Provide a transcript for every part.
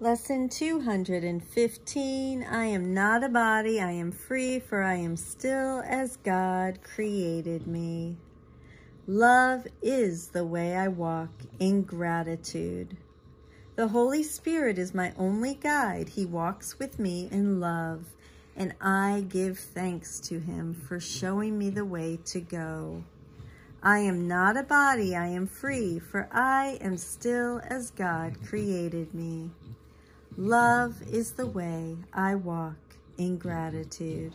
Lesson 215 I am not a body, I am free, for I am still as God created me. Love is the way I walk in gratitude. The Holy Spirit is my only guide. He walks with me in love, and I give thanks to him for showing me the way to go. I am not a body, I am free, for I am still as God created me. Love is the way I walk in gratitude.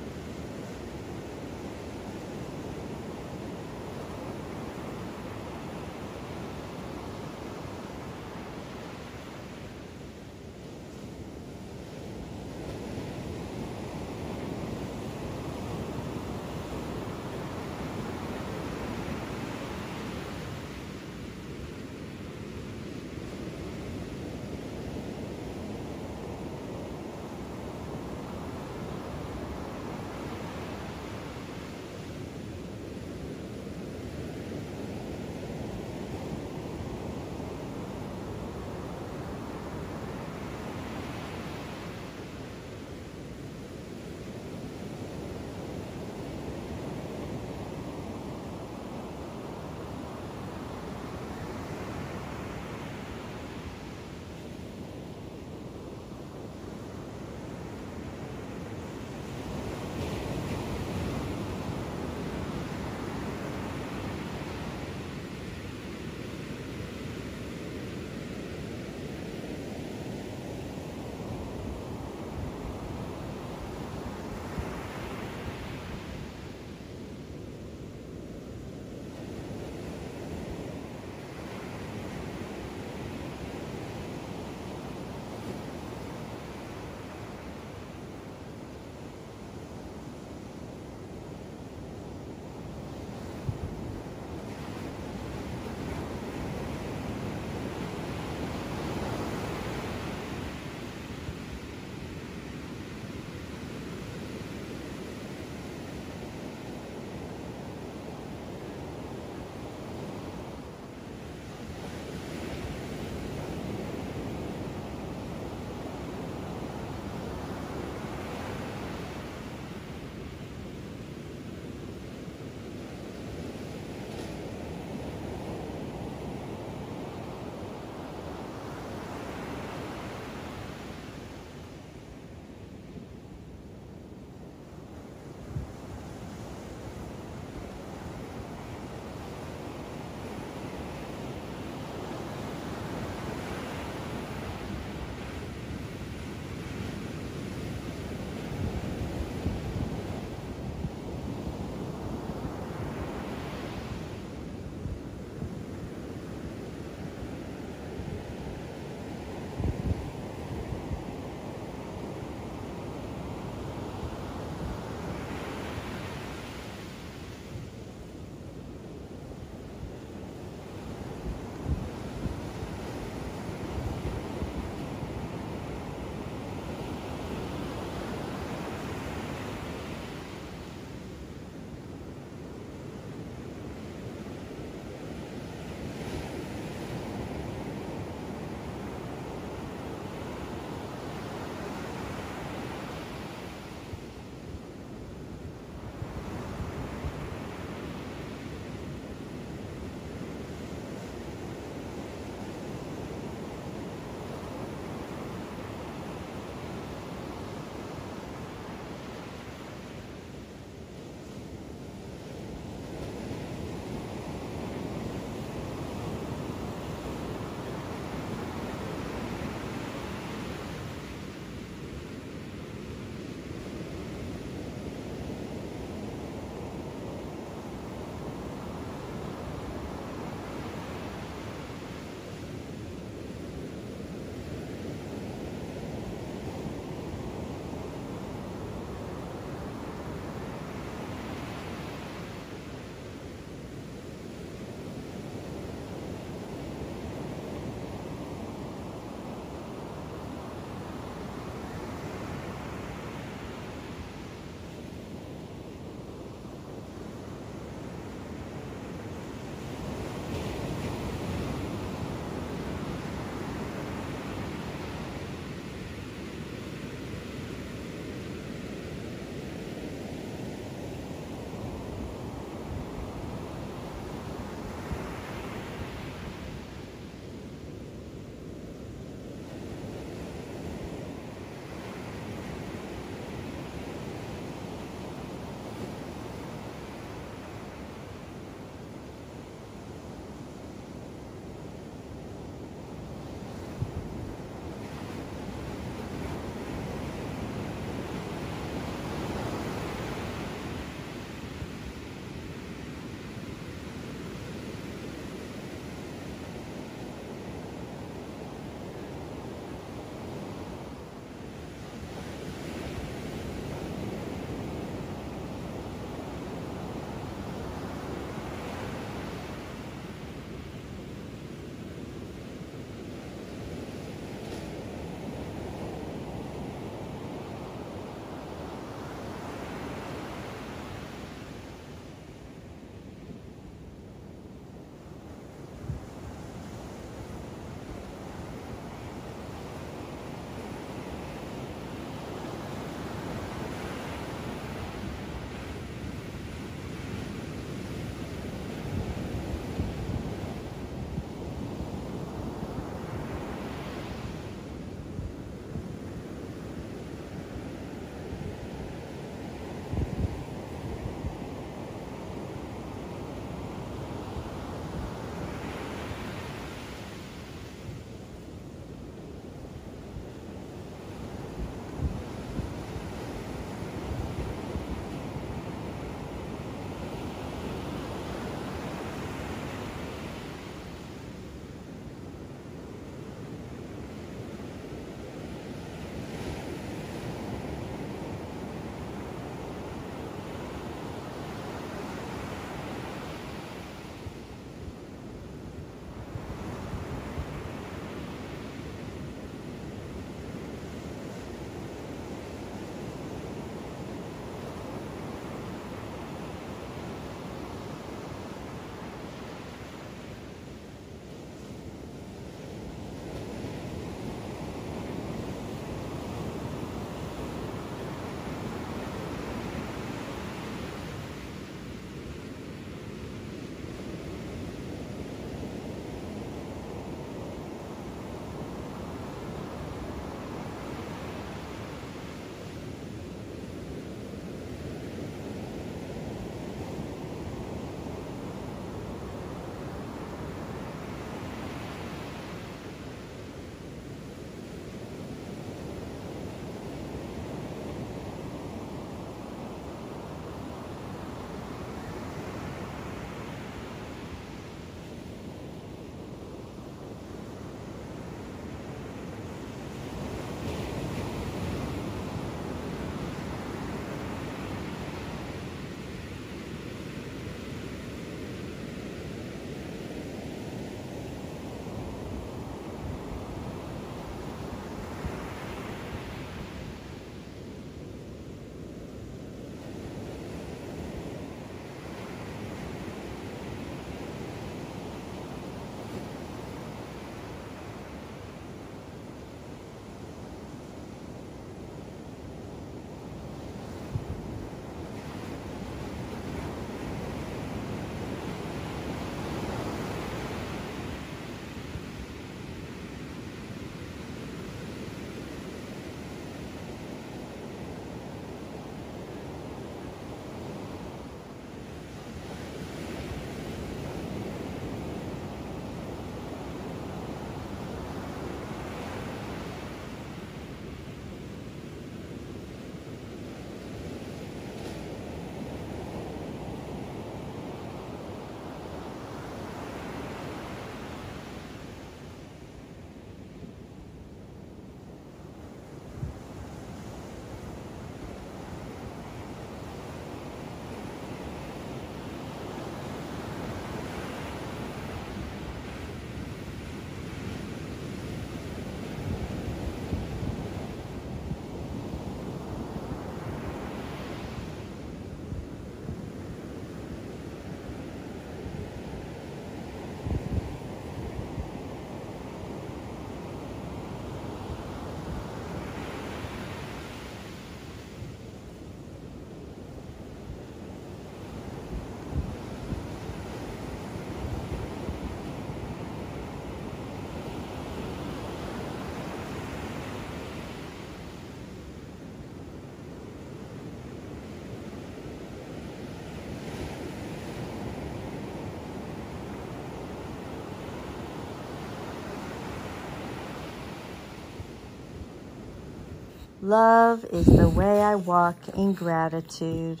Love is the way I walk in gratitude.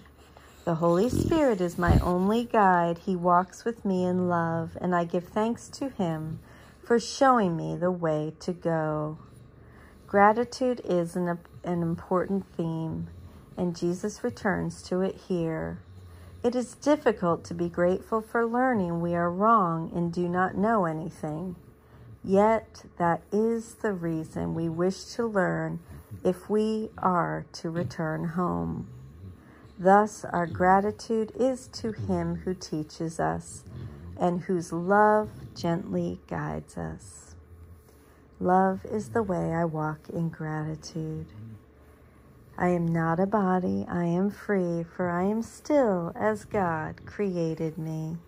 The Holy Spirit is my only guide. He walks with me in love, and I give thanks to Him for showing me the way to go. Gratitude is an, an important theme, and Jesus returns to it here. It is difficult to be grateful for learning we are wrong and do not know anything. Yet that is the reason we wish to learn if we are to return home. Thus, our gratitude is to Him who teaches us and whose love gently guides us. Love is the way I walk in gratitude. I am not a body, I am free, for I am still as God created me.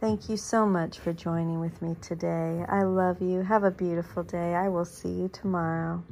Thank you so much for joining with me today. I love you. Have a beautiful day. I will see you tomorrow.